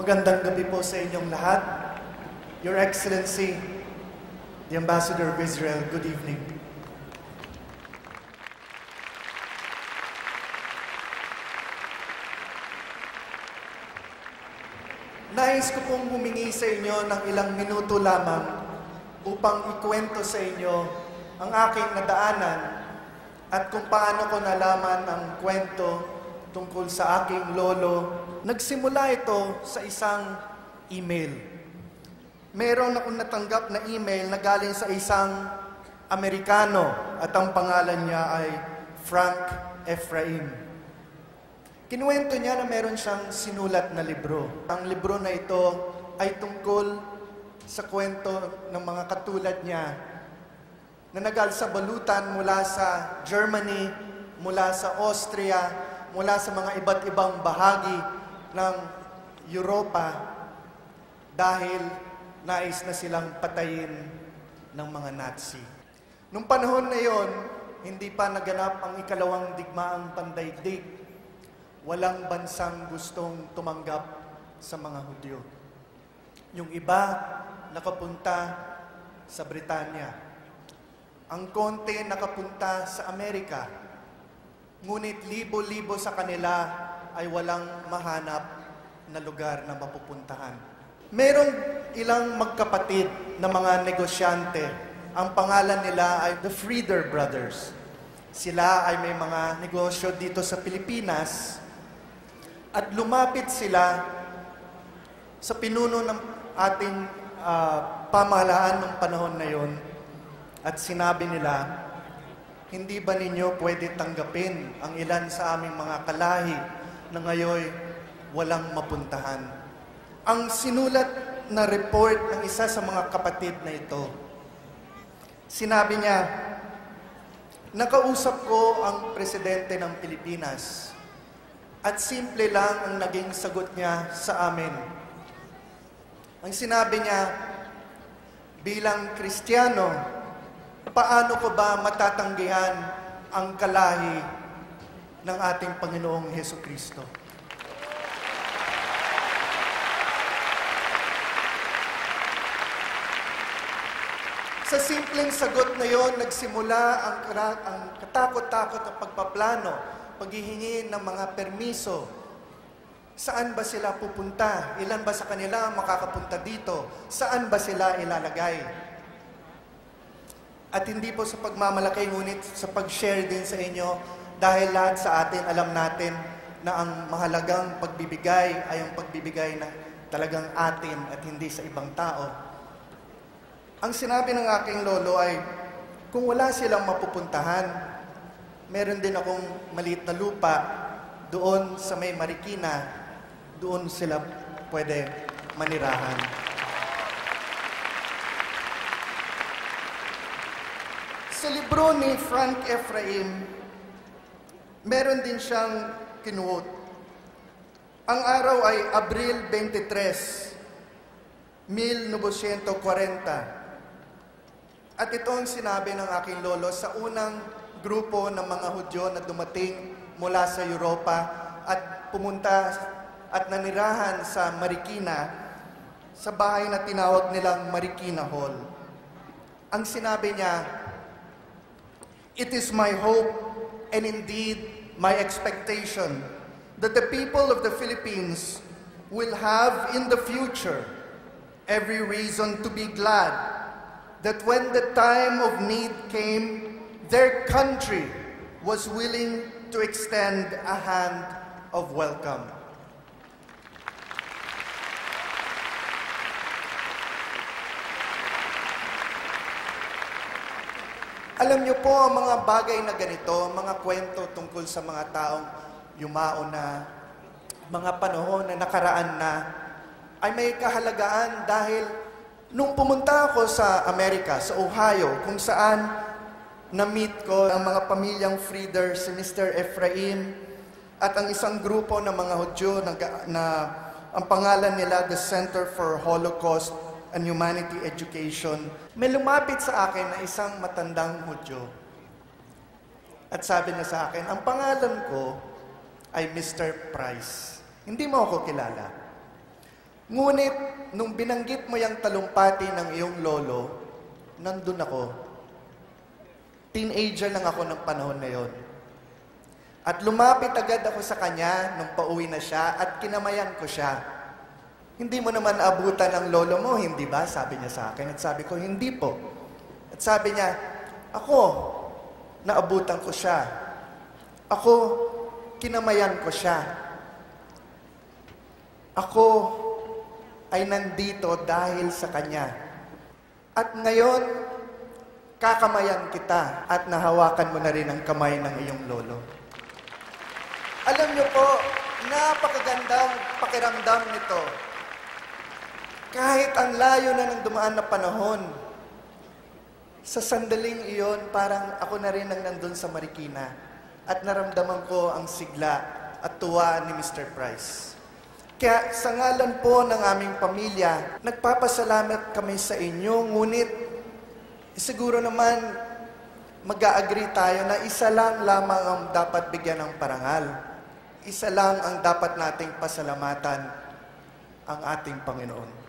Magandang gabi po sa inyong lahat. Your Excellency, the Ambassador of Israel, good evening. Nais ko pong humingi sa inyo ng ilang minuto lamang upang ikwento sa inyo ang aking nadaanan at kung paano ko nalaman ang kwento tungkol sa aking lolo. Nagsimula ito sa isang email. Meron akong natanggap na email na galing sa isang Amerikano at ang pangalan niya ay Frank Ephraim. Kinuwento niya na meron siyang sinulat na libro. Ang libro na ito ay tungkol sa kwento ng mga katulad niya na nagal sa balutan mula sa Germany, mula sa Austria, mula sa mga iba't ibang bahagi ng Europa dahil nais na silang patayin ng mga Nazi. Nung panahon na yon, hindi pa naganap ang ikalawang digmaang pandaigdig. Walang bansang gustong tumanggap sa mga Hudyo. Yung iba nakapunta sa Britanya. Ang konti nakapunta sa Amerika. Ngunit libo-libo sa kanila ay walang mahanap na lugar na mapupuntahan. Meron ilang magkapatid na mga negosyante. Ang pangalan nila ay the Frieder Brothers. Sila ay may mga negosyo dito sa Pilipinas at lumapit sila sa pinuno ng ating uh, pamahalaan ng panahon na yon at sinabi nila, hindi ba ninyo pwede tanggapin ang ilan sa aming mga kalahi na ngayon walang mapuntahan? Ang sinulat na report ng isa sa mga kapatid na ito, sinabi niya, nakausap ko ang presidente ng Pilipinas at simple lang ang naging sagot niya sa amin. Ang sinabi niya, bilang Kristiyano, paano ko ba matatanggihan ang kalahi ng ating Panginoong Heso Kristo? Sa simpleng sagot na yon, nagsimula ang, ang katakot-takot na pagpaplano, paghihingi ng mga permiso. Saan ba sila pupunta? Ilan ba sa kanila makakapunta dito? Saan ba sila ilalagay? At hindi po sa pagmamalaki, ngunit sa pag-share din sa inyo, dahil lahat sa atin, alam natin na ang mahalagang pagbibigay ay ang pagbibigay na talagang atin at hindi sa ibang tao. Ang sinabi ng aking lolo ay, kung wala silang mapupuntahan, meron din akong maliit na lupa doon sa may Marikina, doon sila pwede manirahan. Sa libro ni Frank Ephraim, meron din siyang kinuot. Ang araw ay Abril 23, 1940. At ito ang sinabi ng aking lolo sa unang grupo ng mga Hudyo na dumating mula sa Europa at pumunta at nanirahan sa Marikina, sa bahay na tinawag nilang Marikina Hall. Ang sinabi niya, It is my hope and indeed my expectation that the people of the Philippines will have in the future every reason to be glad that when the time of need came, their country was willing to extend a hand of welcome. Alam niyo po ang mga bagay na ganito, mga kwento tungkol sa mga taong yumao na, mga panahon na nakaraan na, ay may kahalagaan dahil Nung pumunta ako sa Amerika, sa Ohio, kung saan na-meet ko ang mga pamilyang Frieder, si Mr. Ephraim, at ang isang grupo ng mga Hudyo na, na ang pangalan nila, the Center for Holocaust and Humanity Education, may lumapit sa akin na isang matandang Hudyo. At sabi niya sa akin, ang pangalan ko ay Mr. Price. Hindi mo ako kilala. Ngunit, nung binanggit mo yung talumpati ng iyong lolo, nandun ako. Teenager lang ako ng panahon na yon. At lumapit agad ako sa kanya nung pauwi na siya at kinamayan ko siya. Hindi mo naman abutan ang lolo mo, hindi ba? Sabi niya sa akin. At sabi ko, hindi po. At sabi niya, ako, naabutan ko siya. Ako, kinamayan ko siya. Ako ay nandito dahil sa Kanya. At ngayon, kakamayan kita at nahawakan mo na rin ang kamay ng iyong lolo. Alam niyo po, napakagandang pakiramdam nito. Kahit ang layo na ng dumaan na panahon, sa sandaling iyon, parang ako na rin ang nandun sa Marikina at naramdaman ko ang sigla at tuwa ni Mr. Price. Kaya sa ngalan po ng aming pamilya, nagpapasalamat kami sa inyo, ngunit siguro naman mag-agree tayo na isa lang lamang ang dapat bigyan ng parangal. Isa lang ang dapat nating pasalamatan ang ating Panginoon.